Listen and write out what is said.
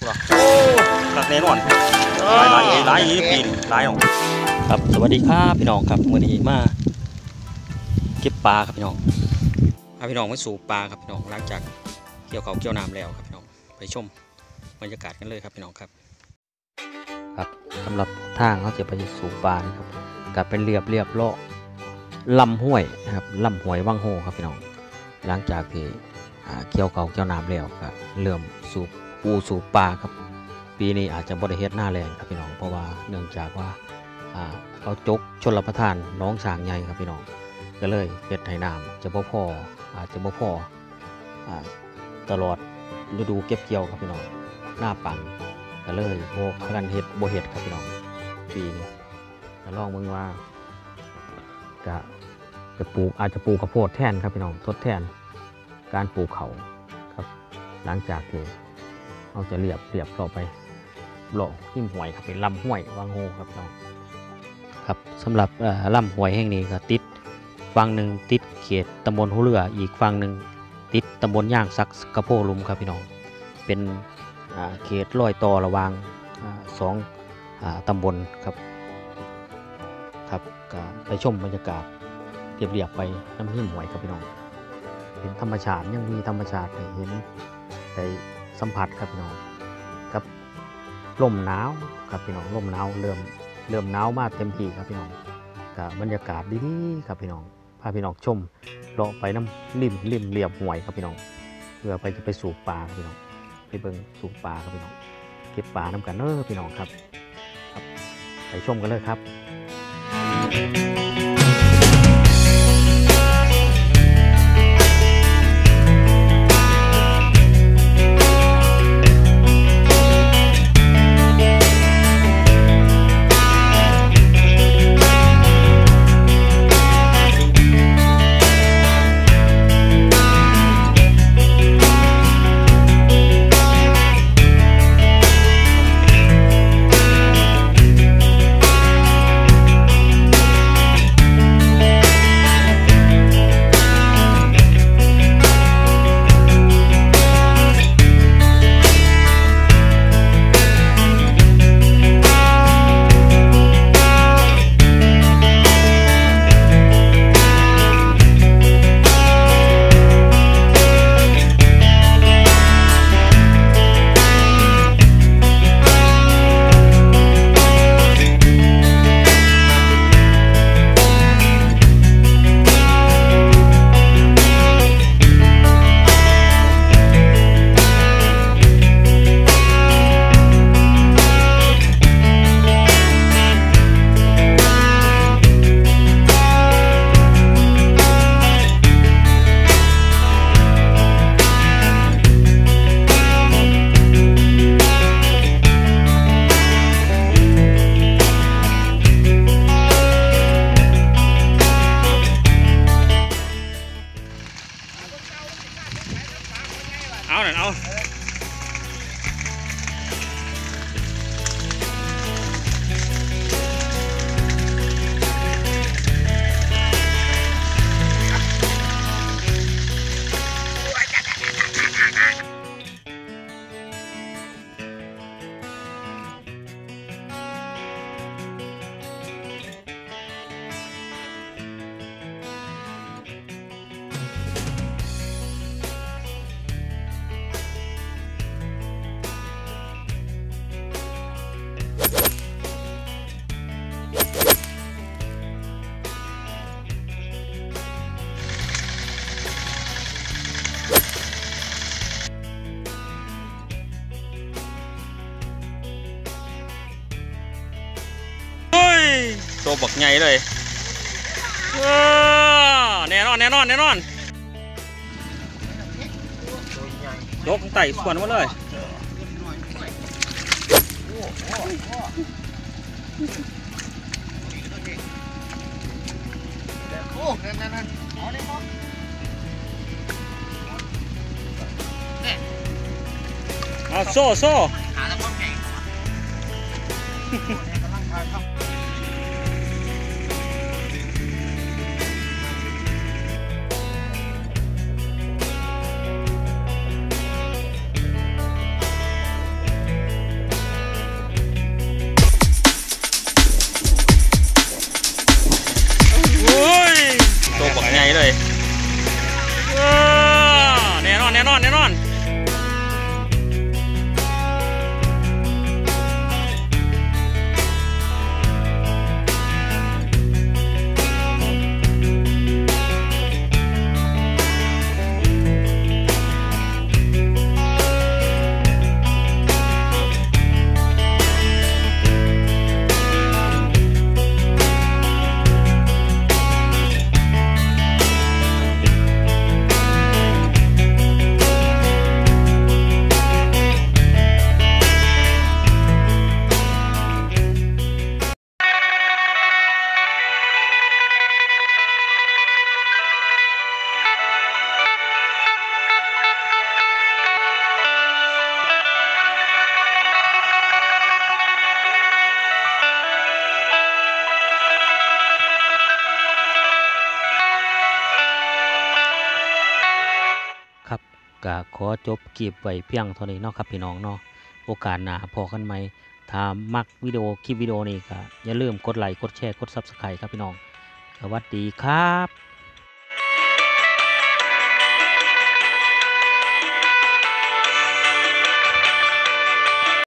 พูดละโอ้ตักแน่นอนหลายหลายหลายอีปีนี่หลายของครับสวัสดีครับพี่น้องครับมื้อนี้มาเก็บปลาครับพี่น้องพาพี่น้องมาสู่ปลาครับพี่น้องหลังจากเกี่ยวเขาวเกี่ยวน้ำแล้วครับพี่น้องไปชมบรรยากาศกันเลยครับพี่น้องครับ ครับสำหรับทางเขาจะไปสู่ปลานะครับกับเป็นเรียบเรียบเลาะลำห้วยนะครับลำห้วยวังโฮครับพี่น้อง หลังจากที่อ่าเกี่ยวเขาวเกี่ยวน้ำแล้วก็เริ่มสูบ ปูสูบปลาครับ ปีนี้อาจจะบริเฮ็ดหน้าแรงครับพี่น้องเพราะว่าเนื่องจากว่าเขาจกชนรับประทานน้องสางใหญ่ครับพี่น้องก็เลยเฮ็ดให้น้ำจะบ่พออาจจะบ่พออตลอดฤดูเก็บเกี่ยวครับพี่น้องหน้าปังก็เลยโบพากันเฮ็ดบ่เฮ็ดครับพี่น้องปีนี้ก็ลองเบิ่งว่าก็จะปลูกอาจจะปลูกข้าวโพดแทนครับพี่น้องทดแทนการปลูกเขาครับ หลังจากที่ เราจะเรียบเรียบเราไปหล่อหิมหวยครับเป็นลำห้วยวางโฮครับพี่น้องครับสำหรับลำห้วยแห่งนี้ก็ติดฝั่งหนึ่งติดเขตตำบลหัวเรืออีกฝั่งหนึ่งติดตำบลย่างซักกระโพลุมครับพี่น้อง เป็นเขตรอยต่อระหว่างสองอ่าตำบลครับครับไปชมบรรยากาศเรียบๆไปน้ำหิ้มหวยครับพี่น้อง เห็นธรรมชาติยังมีธรรมชาติเห็นได้ สัมผัสครับพี่น้องกับลมหนาวครับพี่น้องลมหนาวเริ่มเริ่มหนาวมากเต็มที่ครับพี่น้องกับบรรยากาศดีๆครับพี่น้องพาพี่น้องชมเลาะไปน้ำริมริมเรียบห่วยครับพี่น้องเพื่อไปจะไปสูบปลาครับพี่น้องไปเบิ่งสูบปลาครับพี่น้องเก็บปลาน้ำกันเนอพี่น้องครับครับไปชมกันเลยครับ เยตัวบักใหญ่เลยเออแน่นอนแน่นอนแน่นอนยกไต่ส่วนมาเลยโอ้นั่นนั่นนั่นเอาเลยพ่อเอาโซ่โซ่หาตะวันแข่ง เลยแน่นอนแน่นอนแน่นอน ก็ขอจบคลิปไว้เพียงเท่านี้เนาะครับพี่น้องเนาะโอกาสหน้าพ้อกันใหม่ถ้ามักวิดีโอคลิปวิดีโอนี้ก็อย่าลืมกดไลค์กดแชร์กด subscribe ครับพี่น้องสวัสดีครับ